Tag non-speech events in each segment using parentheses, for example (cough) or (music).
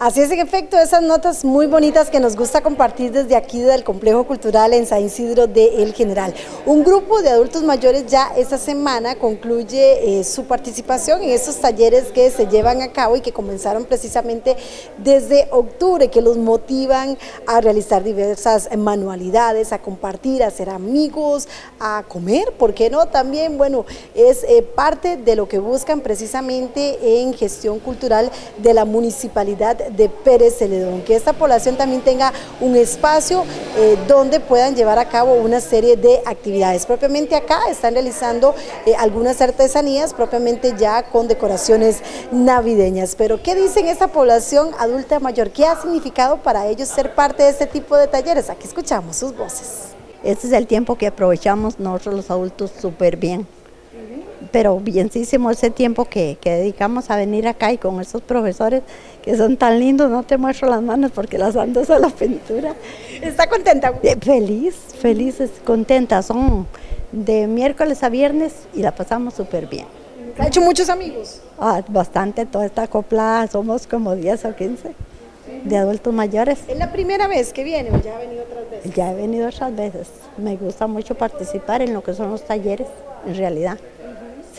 Así es, en efecto, esas notas muy bonitas que nos gusta compartir desde aquí del Complejo Cultural en San Isidro de El General. Un grupo de adultos mayores ya esta semana concluye eh, su participación en estos talleres que se llevan a cabo y que comenzaron precisamente desde octubre, que los motivan a realizar diversas manualidades, a compartir, a ser amigos, a comer, ¿por qué no? También, bueno, es eh, parte de lo que buscan precisamente en gestión cultural de la municipalidad de Pérez Celedón, que esta población también tenga un espacio eh, donde puedan llevar a cabo una serie de actividades. Propiamente acá están realizando eh, algunas artesanías, propiamente ya con decoraciones navideñas. Pero, ¿qué dicen esta población adulta mayor? ¿Qué ha significado para ellos ser parte de este tipo de talleres? Aquí escuchamos sus voces. Este es el tiempo que aprovechamos nosotros los adultos súper bien pero bienísimo ese tiempo que, dedicamos a venir acá y con esos profesores que son tan lindos, no te muestro las manos porque las ando a la pintura. ¿Está contenta? Eh, feliz, feliz, contenta, son de miércoles a viernes y la pasamos súper bien. ¿Ha hecho muchos amigos? Ah, bastante, toda esta copla, somos como 10 o 15 de adultos mayores. ¿Es la primera vez que viene o ya ha venido otras veces? Ya he venido otras veces. Me gusta mucho participar en lo que son los talleres, en realidad.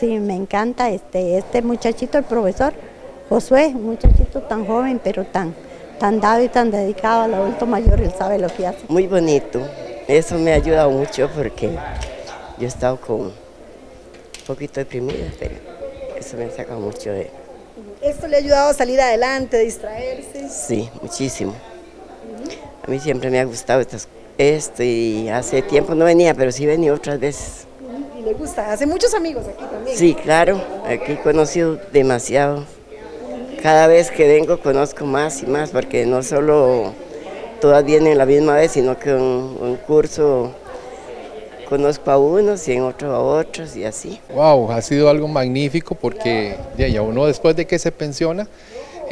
Sí, me encanta este, este muchachito, el profesor Josué, un muchachito tan joven, pero tan, tan dado y tan dedicado al adulto mayor, él sabe lo que hace. Muy bonito, eso me ha ayudado mucho porque yo he estado con un poquito deprimida, pero eso me ha sacado mucho de... ¿Esto le ha ayudado a salir adelante, a distraerse? Sí, muchísimo. A mí siempre me ha gustado esto y hace tiempo no venía, pero sí venía otras veces le gusta. Hace muchos amigos aquí también. Sí, claro, aquí he conocido demasiado. Cada vez que vengo conozco más y más, porque no solo todas vienen la misma vez, sino que un, un curso conozco a unos y en otro a otros y así. Wow, ha sido algo magnífico porque ya uno después de que se pensiona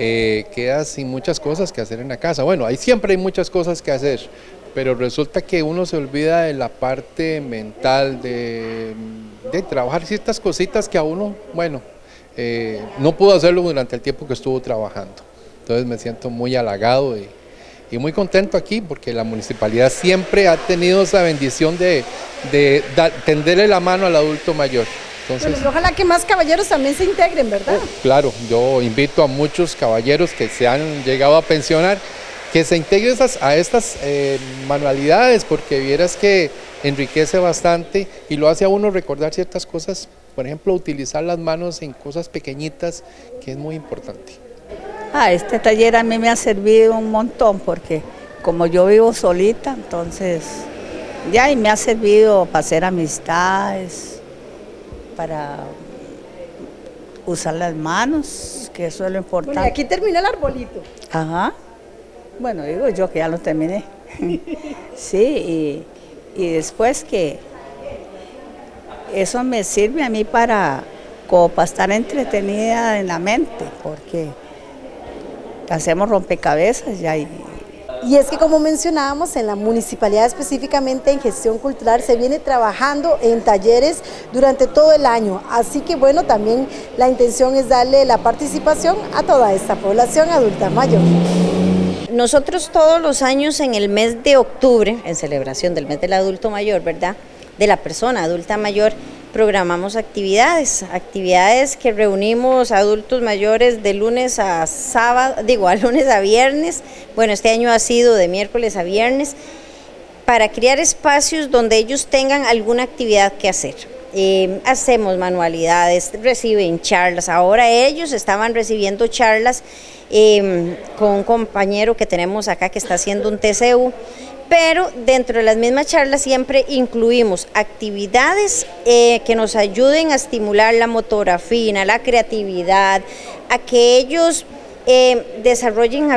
eh, queda sin muchas cosas que hacer en la casa. Bueno, ahí siempre hay muchas cosas que hacer, pero resulta que uno se olvida de la parte mental, de, trabajar ciertas cositas que a uno, bueno, eh, no pudo hacerlo durante el tiempo que estuvo trabajando. Entonces me siento muy halagado y, muy contento aquí porque la municipalidad siempre ha tenido esa bendición de, tenderle la mano al adulto mayor. Entonces, ojalá que más caballeros también se integren, ¿verdad? Oh, claro, yo invito a muchos caballeros que se han llegado a pensionar que se integre a estas eh, manualidades, porque vieras que enriquece bastante y lo hace a uno recordar ciertas cosas, por ejemplo, utilizar las manos en cosas pequeñitas, que es muy importante. Ah, este taller a mí me ha servido un montón, porque como yo vivo solita, entonces ya y me ha servido para hacer amistades, para usar las manos, que eso es lo importante. aquí termina el arbolito. Ajá. Bueno, digo yo que ya lo terminé. (laughs) sí, y, después que eso me sirve a mí para, como para estar entretenida en la mente, porque hacemos rompecabezas ya y, y es que como mencionábamos, en la municipalidad específicamente en gestión cultural se viene trabajando en talleres durante todo el año. Así que bueno, también la intención es darle la participación a toda esta población adulta mayor. Nosotros todos los años en el mes de octubre, en celebración del mes del adulto mayor, ¿verdad? De la persona adulta mayor, programamos actividades, actividades que reunimos adultos mayores de lunes a sábado, (laughs) digo, a lunes a viernes, bueno, este año ha sido de miércoles a viernes, para crear espacios donde ellos tengan alguna actividad que hacer. Eh, hacemos manualidades, reciben charlas, ahora ellos estaban recibiendo charlas Em, con un compañero que tenemos acá que está haciendo un TCU, pero dentro de las mismas charlas siempre incluimos actividades eh, que nos ayuden a estimular la motora la creatividad, a que ellos eh, desarrollen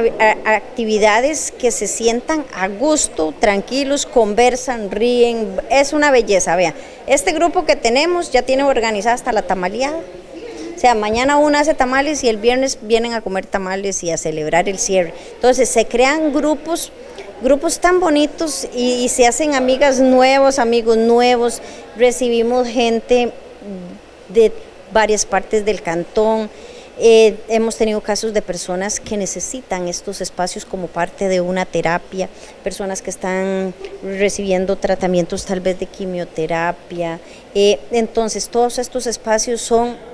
actividades que se sientan a gusto, tranquilos, conversan, ríen, es una belleza, vea. Este grupo que tenemos ya tiene organizada hasta la tamaleada. O sea, mañana uno hace tamales y el viernes vienen a comer tamales y a celebrar el cierre. Entonces se crean grupos, grupos tan bonitos y, se hacen amigas nuevos, amigos nuevos. Recibimos gente de varias partes del cantón. Eh, hemos tenido casos de personas que necesitan estos espacios como parte de una terapia, personas que están recibiendo tratamientos tal vez de quimioterapia. Eh, entonces, todos estos espacios son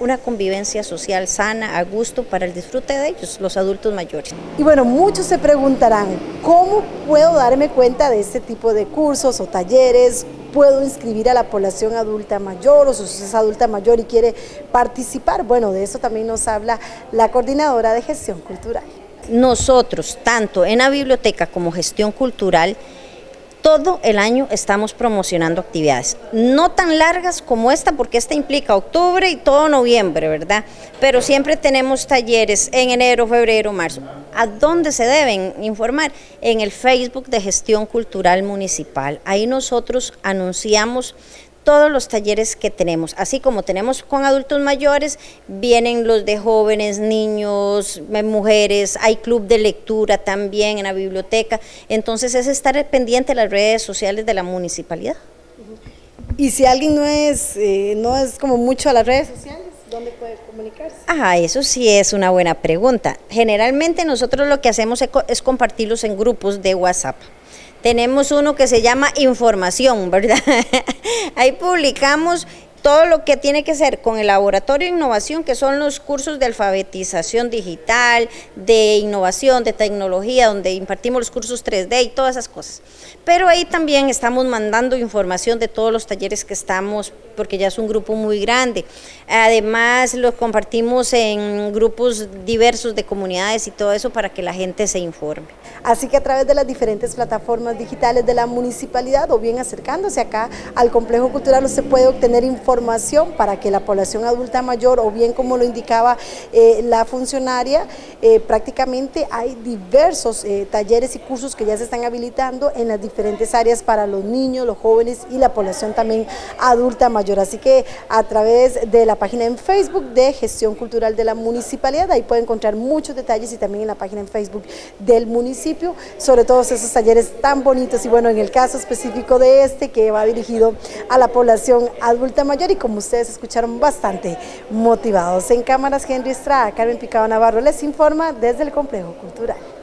una convivencia social sana, a gusto para el disfrute de ellos, los adultos mayores. Y bueno, muchos se preguntarán, ¿cómo puedo darme cuenta de este tipo de cursos o talleres? ¿Puedo inscribir a la población adulta mayor o si es adulta mayor y quiere participar? Bueno, de eso también nos habla la coordinadora de gestión cultural. Nosotros, tanto en la biblioteca como gestión cultural, todo el año estamos promocionando actividades, no tan largas como esta, porque esta implica octubre y todo noviembre, ¿verdad? Pero siempre tenemos talleres en enero, febrero, marzo. ¿A dónde se deben informar? En el Facebook de Gestión Cultural Municipal. Ahí nosotros anunciamos todos los talleres que tenemos, así como tenemos con adultos mayores, vienen los de jóvenes, niños, mujeres, hay club de lectura también en la biblioteca, entonces es estar pendiente de las redes sociales de la municipalidad. Y si alguien no es, eh, no es como mucho a las redes sociales, ¿dónde puede comunicarse? Ah, eso sí es una buena pregunta. Generalmente nosotros lo que hacemos es compartirlos en grupos de WhatsApp tenemos uno que se llama información, ¿verdad? (laughs) Ahí publicamos todo lo que tiene que ser con el laboratorio de innovación, que son los cursos de alfabetización digital, de innovación, de tecnología, donde impartimos los cursos 3D y todas esas cosas. Pero ahí también estamos mandando información de todos los talleres que estamos, porque ya es un grupo muy grande. Además, los compartimos en grupos diversos de comunidades y todo eso para que la gente se informe. Así que a través de las diferentes plataformas digitales de la municipalidad o bien acercándose acá al complejo cultural, se puede obtener información información para que la población adulta mayor, o bien como lo indicaba eh, la funcionaria, eh, prácticamente hay diversos eh, talleres y cursos que ya se están habilitando en las diferentes áreas para los niños, los jóvenes y la población también adulta mayor. Así que a través de la página en Facebook de Gestión Cultural de la Municipalidad, ahí puede encontrar muchos detalles y también en la página en Facebook del municipio sobre todos esos talleres tan bonitos y bueno, en el caso específico de este que va dirigido a la población adulta mayor y como ustedes escucharon bastante motivados. En cámaras Henry Estrada, Carmen Picado Navarro les informa desde el Complejo Cultural.